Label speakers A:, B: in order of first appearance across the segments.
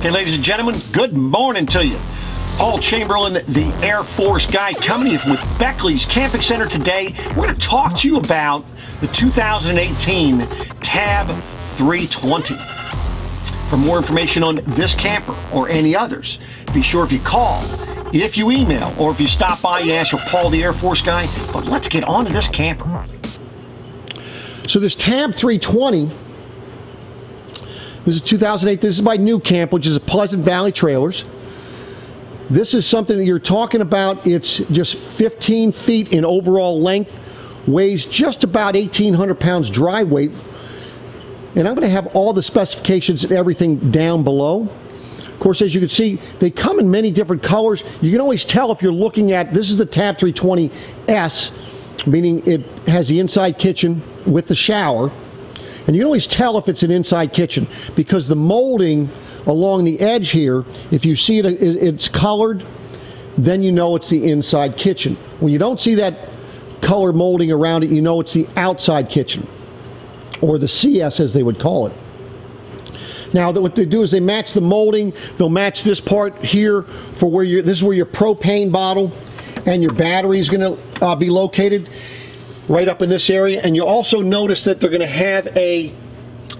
A: Okay, ladies and gentlemen, good morning to you. Paul Chamberlain, the Air Force guy, coming in with Beckley's Camping Center today. We're going to talk to you about the 2018 Tab 320. For more information on this camper or any others, be sure if you call, if you email, or if you stop by and ask for Paul, the Air Force guy. But let's get on to this camper.
B: So this Tab 320 this is 2008. This is by NuCamp, which is a Pleasant Valley Trailers. This is something that you're talking about. It's just 15 feet in overall length, weighs just about 1,800 pounds dry weight. And I'm going to have all the specifications and everything down below. Of course, as you can see, they come in many different colors. You can always tell if you're looking at, this is the Tab 320S, meaning it has the inside kitchen with the shower. And you can always tell if it's an inside kitchen because the molding along the edge here, if you see it, it's colored, then you know it's the inside kitchen. When you don't see that color molding around it, you know it's the outside kitchen or the CS as they would call it. Now, what they do is they match the molding. They'll match this part here for where you this is where your propane bottle and your battery is going to uh, be located right up in this area. And you'll also notice that they're going to have a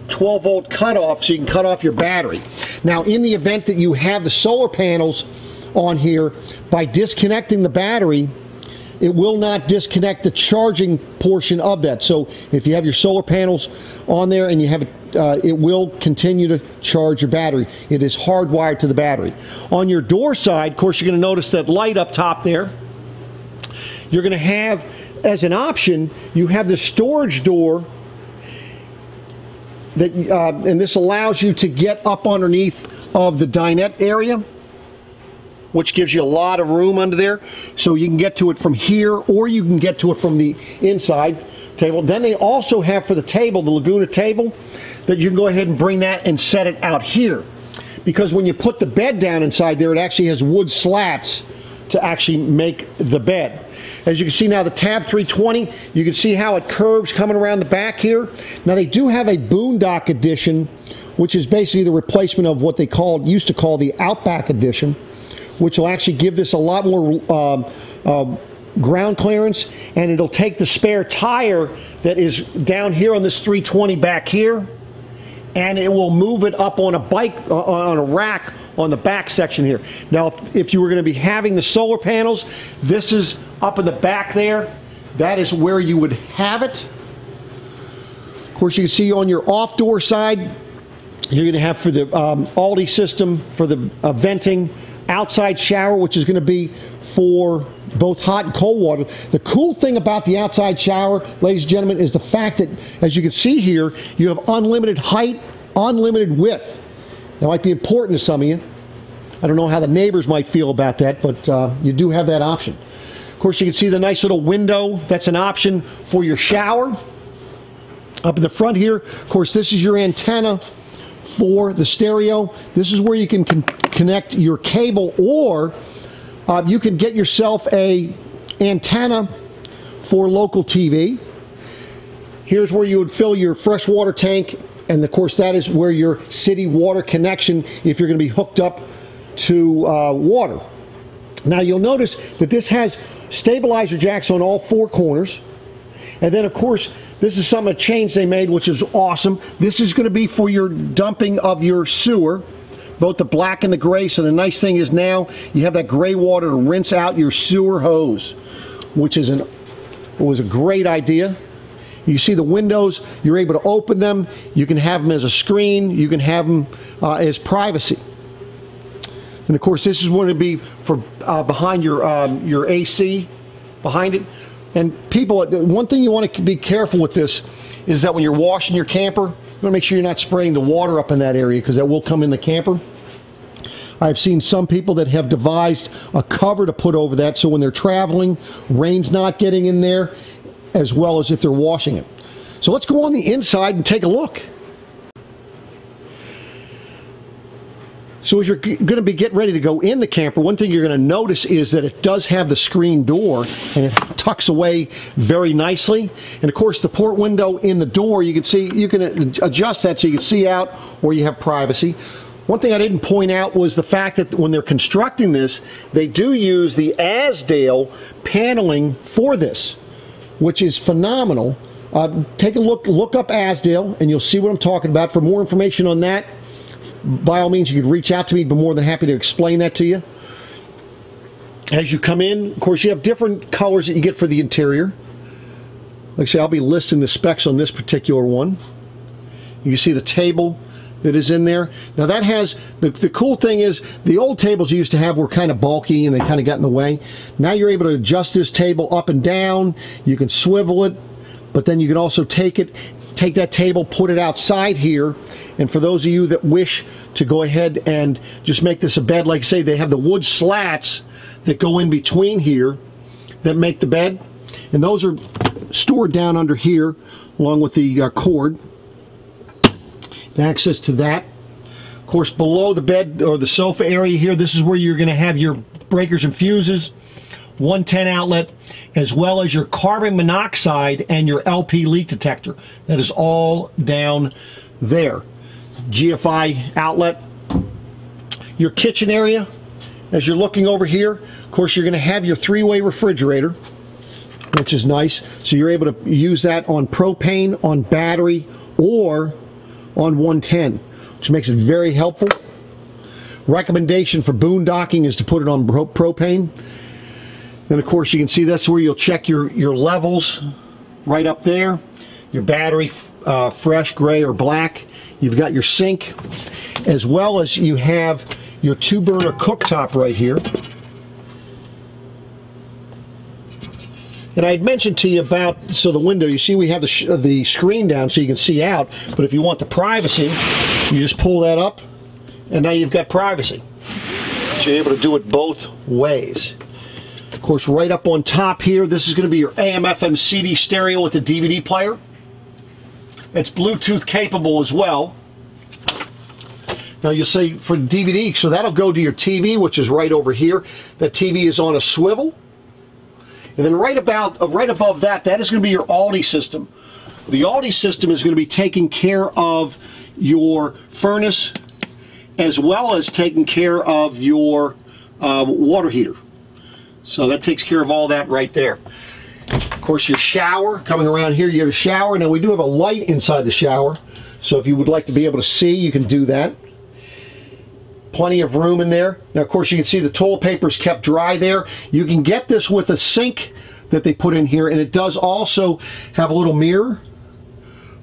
B: 12 volt cutoff so you can cut off your battery. Now in the event that you have the solar panels on here, by disconnecting the battery, it will not disconnect the charging portion of that. So if you have your solar panels on there and you have it, uh, it will continue to charge your battery. It is hardwired to the battery. On your door side, of course, you're going to notice that light up top there. You're going to have as an option, you have the storage door that, uh, and this allows you to get up underneath of the dinette area, which gives you a lot of room under there. So you can get to it from here, or you can get to it from the inside table. Then they also have for the table, the Laguna table, that you can go ahead and bring that and set it out here. Because when you put the bed down inside there, it actually has wood slats to actually make the bed. As you can see now, the Tab 320, you can see how it curves coming around the back here. Now they do have a Boondock edition, which is basically the replacement of what they called, used to call the Outback edition, which will actually give this a lot more um, uh, ground clearance, and it'll take the spare tire that is down here on this 320 back here, and it will move it up on a bike, uh, on a rack on the back section here. Now, if, you were going to be having the solar panels, this is up in the back there. That is where you would have it. Of course, you can see on your off door side, you're going to have for the um, Alde system for the uh, venting, outside shower, which is going to be for both hot and cold water. The cool thing about the outside shower, ladies and gentlemen, is the fact that, as you can see here, you have unlimited height, unlimited width. That might be important to some of you. I don't know how the neighbors might feel about that, but uh, you do have that option. Of course, you can see the nice little window. That's an option for your shower. Up in the front here, of course, this is your antenna for the stereo. This is where you can con connect your cable or uh, you can get yourself a antenna for local TV. Here's where you would fill your freshwater tank and of course that is where your city water connection if you're going to be hooked up to uh, water. Now you'll notice that this has stabilizer jacks on all four corners and then of course this is some of the change they made which is awesome. This is going to be for your dumping of your sewer both the black and the gray so the nice thing is now you have that gray water to rinse out your sewer hose which is an was a great idea you see the windows, you're able to open them. You can have them as a screen. You can have them uh, as privacy. And of course, this is going to be for uh, behind your, um, your AC, behind it. And people, one thing you want to be careful with this is that when you're washing your camper, you want to make sure you're not spraying the water up in that area because that will come in the camper. I've seen some people that have devised a cover to put over that so when they're traveling, rain's not getting in there as well as if they're washing it. So let's go on the inside and take a look. So as you're going to be getting ready to go in the camper, one thing you're going to notice is that it does have the screen door and it tucks away very nicely. And of course the port window in the door, you can see, you can adjust that so you can see out or you have privacy. One thing I didn't point out was the fact that when they're constructing this, they do use the Azdel paneling for this, which is phenomenal. Uh, take a look, look up Azdel, and you'll see what I'm talking about. For more information on that, by all means, you could reach out to me. Be more than happy to explain that to you. As you come in, of course, you have different colors that you get for the interior. Like I say, I'll be listing the specs on this particular one. You can see the table that is in there. Now that has, the, the cool thing is, the old tables you used to have were kind of bulky and they kind of got in the way. Now you're able to adjust this table up and down. You can swivel it, but then you can also take it, take that table, put it outside here. And for those of you that wish to go ahead and just make this a bed, like I say, they have the wood slats that go in between here that make the bed. And those are stored down under here along with the uh, cord. Access to that. Of course, below the bed or the sofa area here, this is where you're going to have your breakers and fuses. 110 outlet, as well as your carbon monoxide and your LP leak detector. That is all down there. GFI outlet. Your kitchen area, as you're looking over here, of course, you're going to have your three-way refrigerator, which is nice. So you're able to use that on propane, on battery, or on 110, which makes it very helpful. Recommendation for boondocking is to put it on propane. Then of course you can see that's where you'll check your, your levels right up there. Your battery, uh, fresh, gray, or black. You've got your sink, as well as you have your two burner cooktop right here. And I had mentioned to you about, so the window, you see we have the, the screen down so you can see out, but if you want the privacy, you just pull that up, and now you've got privacy. So you're able to do it both ways. Of course, right up on top here, this is going to be your AM FM CD stereo with a DVD player. It's Bluetooth capable as well. Now you'll see for DVD, so that'll go to your TV, which is right over here. That TV is on a swivel. And then right about uh, right above that, that is going to be your Alde system. The Alde system is going to be taking care of your furnace as well as taking care of your uh, water heater. So that takes care of all that right there. Of course, your shower, coming around here, you have a shower. Now, we do have a light inside the shower, so if you would like to be able to see, you can do that. Plenty of room in there. Now, of course, you can see the toilet paper is kept dry there. You can get this with a sink that they put in here, and it does also have a little mirror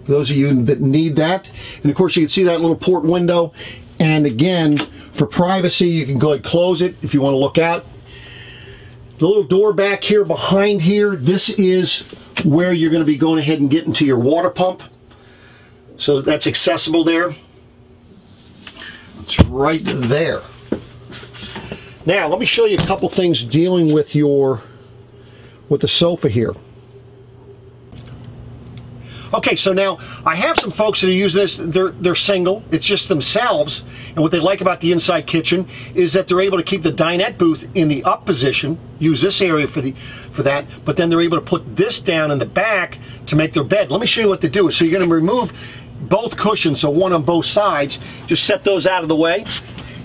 B: for those of you that need that. And, of course, you can see that little port window. And, again, for privacy, you can go and close it if you want to look out. The little door back here behind here, this is where you're going to be going ahead and getting to your water pump. So that's accessible there. It's right there. Now, let me show you a couple things dealing with your with the sofa here. Okay, so now I have some folks that are using this. They're they're single. It's just themselves. And what they like about the inside kitchen is that they're able to keep the dinette booth in the up position, use this area for the for that, but then they're able to put this down in the back to make their bed. Let me show you what to do. So you're going to remove both cushions, so one on both sides. Just set those out of the way.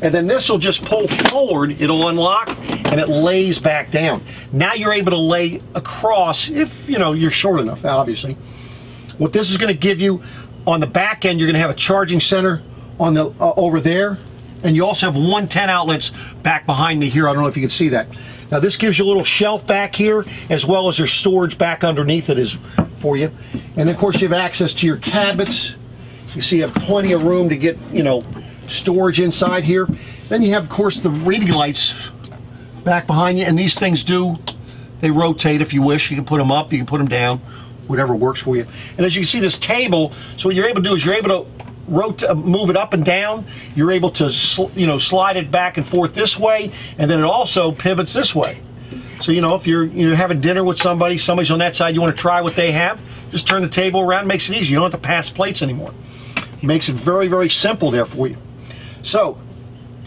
B: And then this will just pull forward, it'll unlock, and it lays back down. Now you're able to lay across, if you know you're short enough, obviously. What this is going to give you on the back end, you're going to have a charging center on the uh, over there. And you also have 110 outlets back behind me here. I don't know if you can see that. Now this gives you a little shelf back here, as well as your storage back underneath it is for you. And of course you have access to your cabinets. You see you have plenty of room to get, you know, storage inside here. Then you have, of course, the reading lights back behind you. And these things do, they rotate if you wish. You can put them up, you can put them down whatever works for you. And as you can see this table, so what you're able to do is you're able to rotate, uh, move it up and down. You're able to, you know, slide it back and forth this way, and then it also pivots this way. So, you know, if you're, you're having dinner with somebody, somebody's on that side, you want to try what they have, just turn the table around, makes it easy. You don't have to pass plates anymore. It makes it very, very simple there for you. So,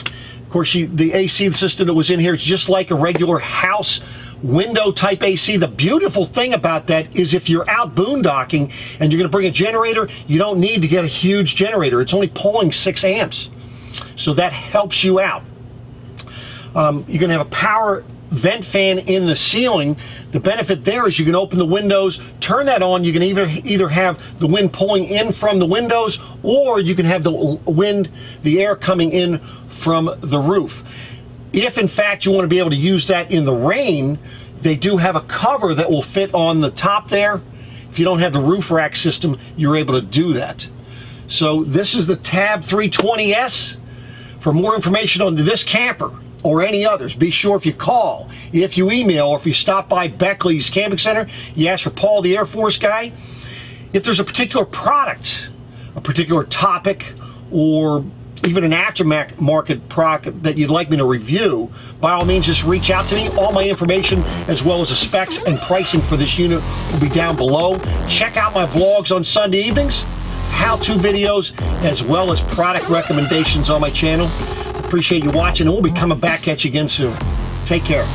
B: of course, you, the AC system that was in here is just like a regular house window type AC. The beautiful thing about that is if you're out boondocking and you're going to bring a generator, you don't need to get a huge generator. It's only pulling 6 amps. So that helps you out. Um, you're going to have a power vent fan in the ceiling. The benefit there is you can open the windows, turn that on. You can either either have the wind pulling in from the windows, or you can have the wind, the air coming in from the roof. If in fact you want to be able to use that in the rain, they do have a cover that will fit on the top there. If you don't have the roof rack system, you're able to do that. So this is the Tab 320S. For more information on this camper, or any others, be sure if you call, if you email, or if you stop by Beckley's Camping Center, you ask for Paul, the Air Force guy. If there's a particular product, a particular topic, or even an aftermarket product that you'd like me to review, by all means just reach out to me. All my information as well as the specs and pricing for this unit will be down below. Check out my vlogs on Sunday evenings, how-to videos, as well as product recommendations on my channel. Appreciate you watching, and we'll be coming back at you again soon. Take care.